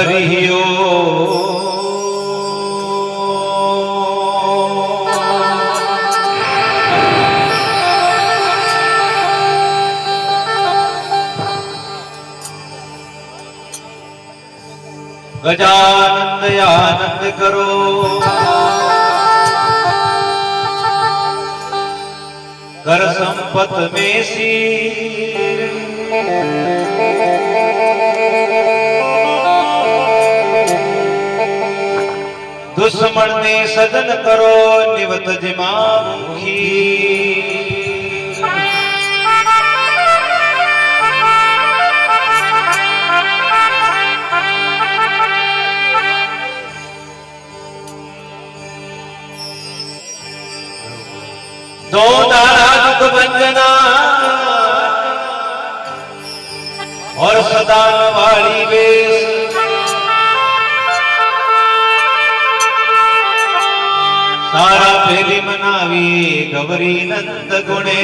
हरिओ गजानंद आनंद करो। कर संपत में सी दुश्मन ने सजन करो निवत जिमा दो दारा दुख और सदा वाली बेस સારા પેલી મનાવી ગૌરી નંદ ગુણે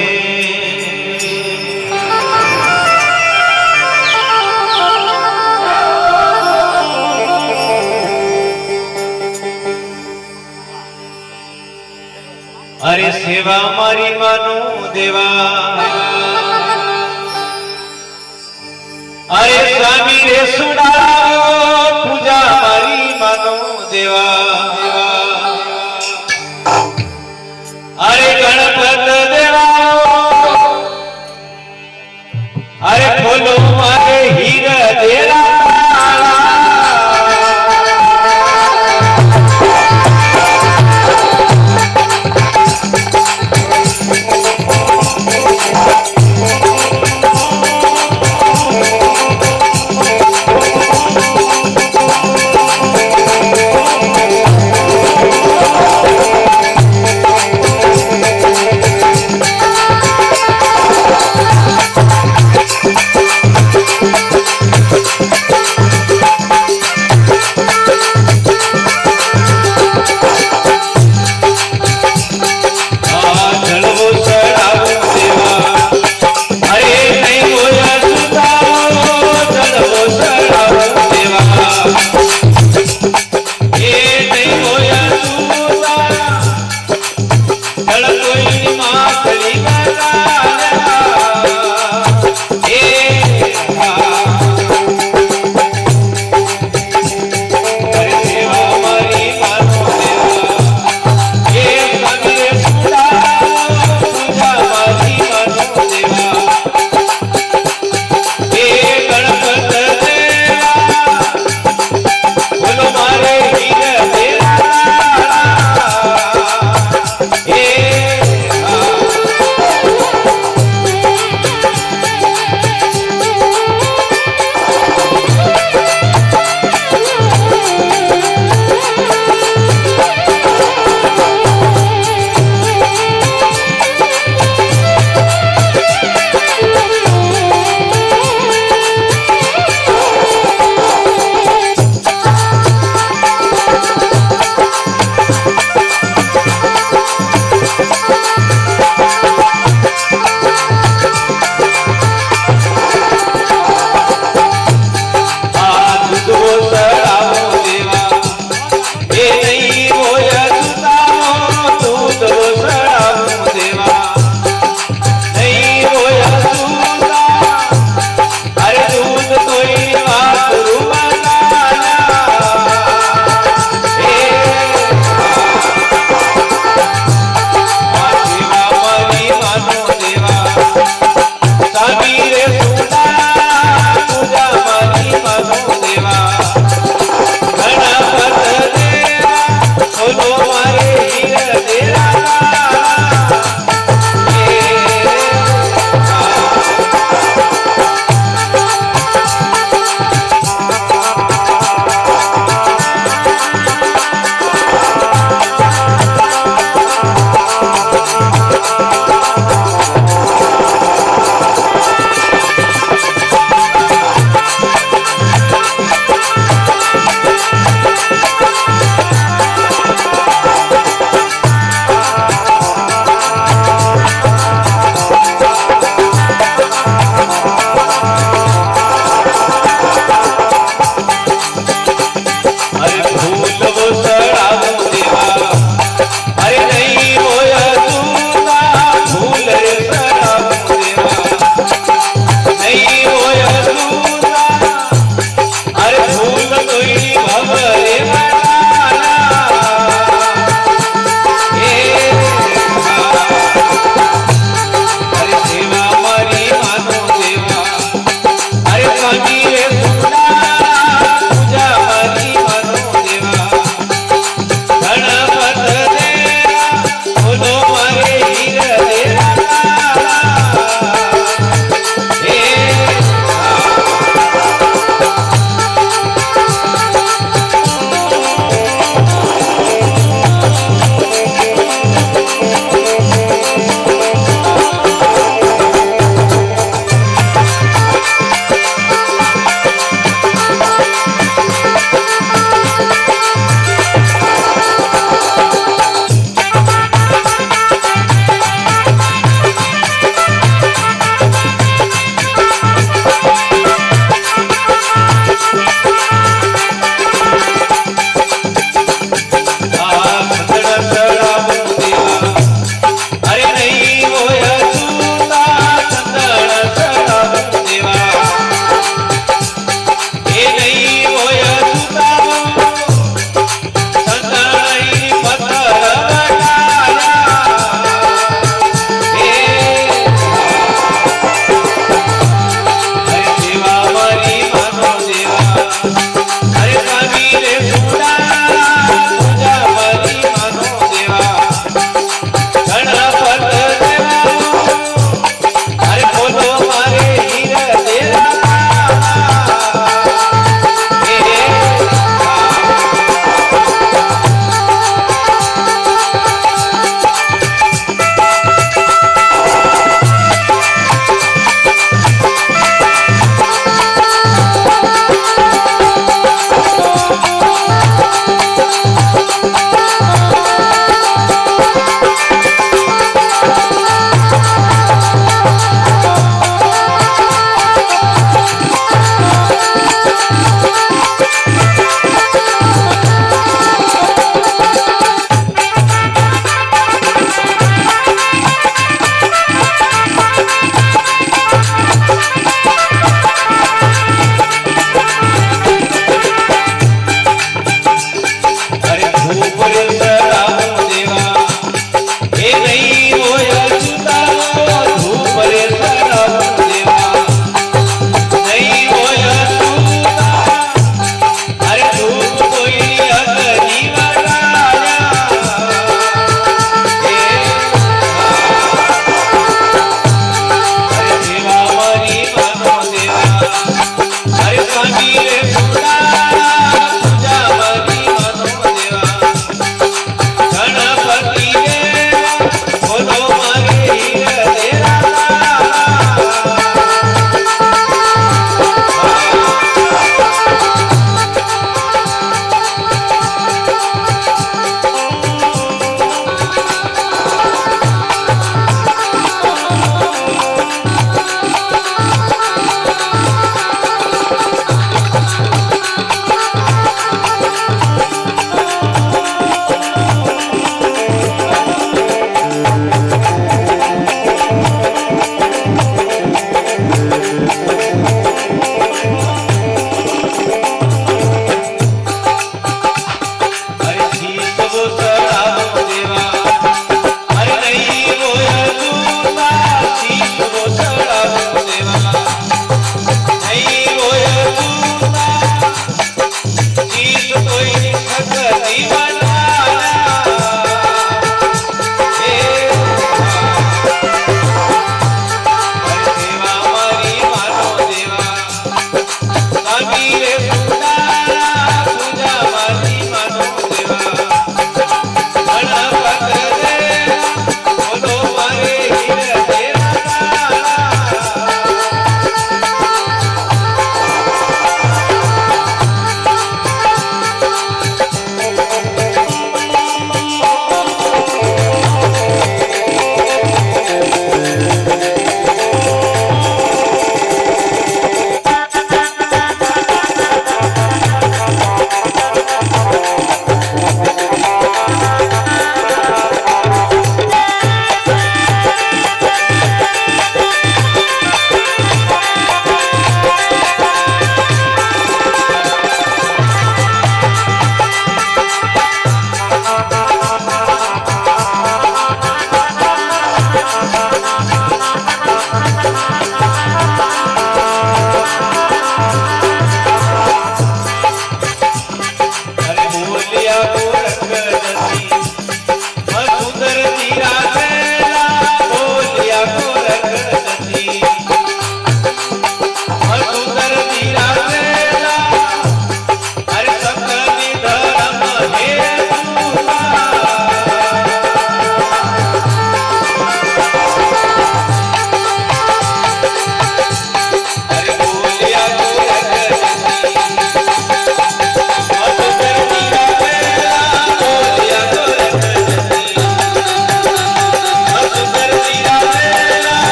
અરે સેવા મારી માનું દેવા અરે સ્વામી રે સુડા